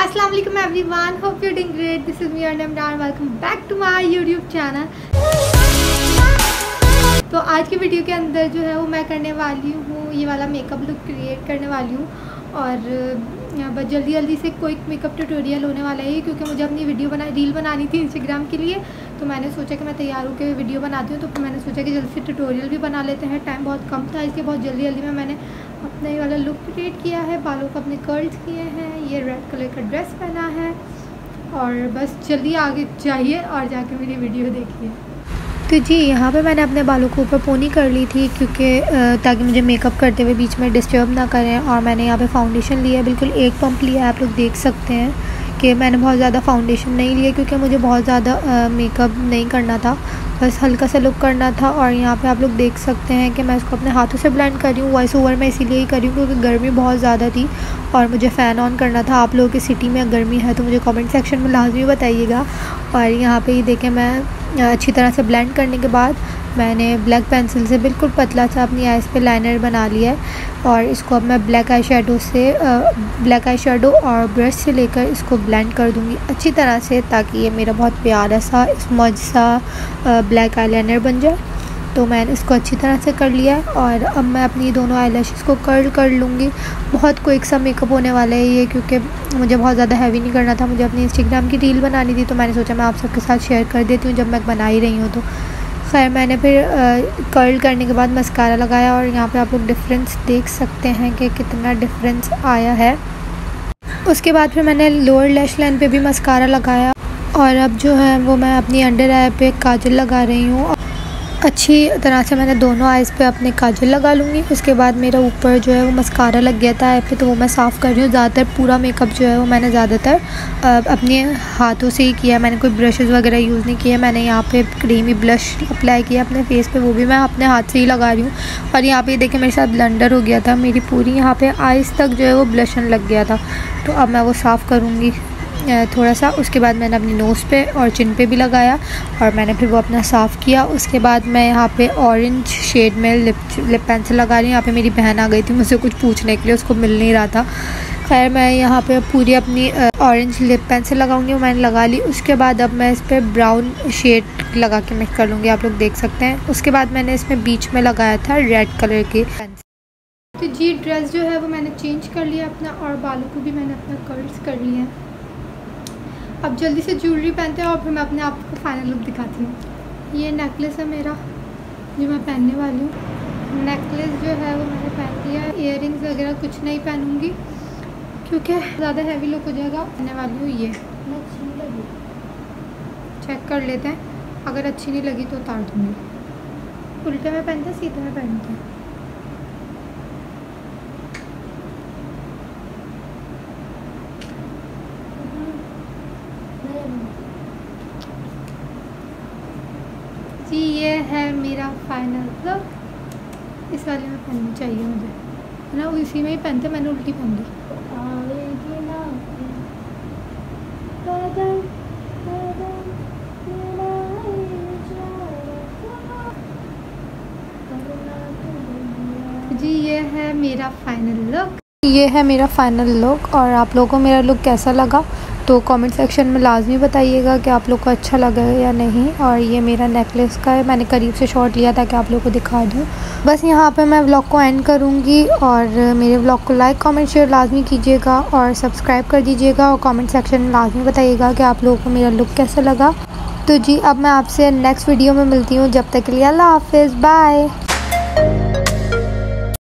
अस्सलाम वालेकुम everyone hope you doing great this is me Imran welcome back to my YouTube channel तो आज की वीडियो के अंदर जो है वो मैं करने वाली हूँ, ये वाला मेकअप लुक क्रिएट करने वाली हूँ। और बस जल्दी जल्दी से कोई मेकअप ट्यूटोरियल होने वाला है क्योंकि मुझे अपनी वीडियो बना रील बनानी थी इंस्टाग्राम के लिए। तो मैंने सोचा कि मैं तैयार होकर वीडियो बनाती हूँ तो फिर मैंने सोचा कि जल्दी से ट्यूटोरियल भी बना लेते हैं। टाइम बहुत कम था, इसलिए बहुत जल्दी जल्दी में मैंने अपना ये वाला लुक क्रिएट किया है। बालों को अपने कर्ल्स किए हैं। ये रेड कलर का ड्रेस पहना है। और बस जल्दी आगे चाहिए और जाके मेरी वीडियो देखिए। तो जी, यहाँ पे मैंने अपने बालों को ऊपर पोनी कर ली थी क्योंकि ताकि मुझे मेकअप करते हुए बीच में डिस्टर्ब ना करें और मैंने यहाँ पे फाउंडेशन लिया है। बिल्कुल एक पंप लिया है, आप लोग देख सकते हैं कि मैंने बहुत ज़्यादा फाउंडेशन नहीं लिया क्योंकि मुझे बहुत ज़्यादा मेकअप नहीं करना था। बस हल्का सा लुक करना था और यहाँ पे आप लोग देख सकते हैं कि मैं इसको अपने हाथों से ब्लेंड कर रही हूँ वॉइस ओवर मैं इसीलिए ही कर रही हूँ क्योंकि गर्मी बहुत ज़्यादा थी और मुझे फ़ैन ऑन करना था। आप लोगों की सिटी में गर्मी है तो मुझे कमेंट सेक्शन में लाजमी बताइएगा। और यहाँ पे ही देखें मैं अच्छी तरह से ब्लेंड करने के बाद मैंने ब्लैक पेंसिल से बिल्कुल पतला सा अपनी आइज़ पे लाइनर बना लिया है और इसको अब मैं ब्लैक आई शेडो से ब्लैक आई शेडो और ब्रश से लेकर इसको ब्लेंड कर दूँगी अच्छी तरह से ताकि ये मेरा बहुत प्यारा सा स्मज सा ब्लैक आई बन जाए। तो मैंने इसको अच्छी तरह से कर लिया और अब मैं अपनी दोनों आई को कर्ल कर लूँगी। बहुत क्विक सा मेकअप होने वाला है ये क्योंकि मुझे बहुत ज़्यादा हैवी नहीं करना था। मुझे अपनी इंस्टाग्राम की रील बनानी थी तो मैंने सोचा मैं आप सबके साथ शेयर कर देती हूँ जब मैं बना ही रही हूँ तो। खैर, मैंने फिर कर्ल करने के बाद मस्कारा लगाया और यहाँ पे आप लोग डिफरेंस देख सकते हैं कि कितना डिफरेंस आया है। उसके बाद फिर मैंने लोअर लैश लाइन पे भी मस्कारा लगाया और अब जो है वो मैं अपनी अंडर आई पे काजल लगा रही हूँ। अच्छी तरह से मैंने दोनों आइज़ पे अपने काजल लगा लूँगी। उसके बाद मेरा ऊपर जो है वो मस्कारा लग गया था आई पे तो वो मैं साफ़ कर रही हूँ। ज़्यादातर पूरा मेकअप जो है वो मैंने ज़्यादातर अपने हाथों से ही किया मैंने कोई ब्रशेज़ वगैरह यूज़ नहीं किए मैंने यहाँ पे क्रीमी ब्लश अप्लाई किया अपने फेस पे, वो भी मैं अपने हाथ से ही लगा रही हूँ। और यहाँ पे देखें मेरे साथ ब्लेंडर हो गया था, मेरी पूरी यहाँ पर आइज़ तक जो है वो ब्लशन लग गया था। तो अब मैं वो साफ़ करूँगी। थोड़ा सा उसके बाद मैंने अपनी नोज़ पे और चिन पे भी लगाया और मैंने फिर वो अपना साफ़ किया। उसके बाद मैं यहाँ पे ऑरेंज शेड में लिप लिप पेंसिल लगा रही हूँ। यहाँ पे मेरी बहन आ गई थी मुझसे कुछ पूछने के लिए, उसको मिल नहीं रहा था। खैर, मैं यहाँ पे पूरी अपनी ऑरेंज लिप पेंसिल लगाऊँगी मैंने लगा ली। उसके बाद अब मैं इस पर ब्राउन शेड लगा के मिक्स कर लूँगी। आप लोग देख सकते हैं। उसके बाद मैंने इसमें बीच में लगाया था रेड कलर की पेंसिल तो जी ड्रेस जो है वो मैंने चेंज कर लिया अपना और बालों को भी मैंने अपना कर्ल्स कर लिया अब जल्दी से ज्वेलरी पहनते हैं और फिर मैं अपने आप को फाइनल लुक दिखाती हूँ। ये नेकलेस है मेरा जो मैं पहनने वाली हूँ। नेकलेस जो है वो मैंने पहन लिया है। इयर वगैरह कुछ नहीं पहनूँगी क्योंकि ज़्यादा हैवी लुक हो जाएगा। पहनने वाली हूँ ये। चेक कर लेते हैं। अगर अच्छी नहीं लगी तो उतार दूँगी। उल्टे में पहनते सीधे में पहनते हैं। जी, ये है मेरा फाइनल लुक इस वाले में पहननी चाहिए मुझे। है ना? इसी में ही पहनते, मैंने उल्टी पहन ली। जी, ये है मेरा फाइनल लुक ये है मेरा फाइनल लुक और आप लोगों को मेरा लुक कैसा लगा? तो कमेंट सेक्शन में लाजमी बताइएगा कि आप लोग को अच्छा लगा या नहीं और ये मेरा नेकलेस का है। मैंने करीब से शॉट लिया था कि आप लोग को दिखा दूँ। बस यहाँ पे मैं व्लॉग को एंड करूँगी और मेरे व्लॉग को लाइक कमेंट शेयर लाजमी कीजिएगा और सब्सक्राइब कर दीजिएगा और कमेंट सेक्शन में लाजमी बताइएगा कि आप लोगों को मेरा लुक कैसा लगा। तो जी, अब मैं आपसे नेक्स्ट वीडियो में मिलती हूँ। जब तक के लिए अल्लाह हाफिज़। बाय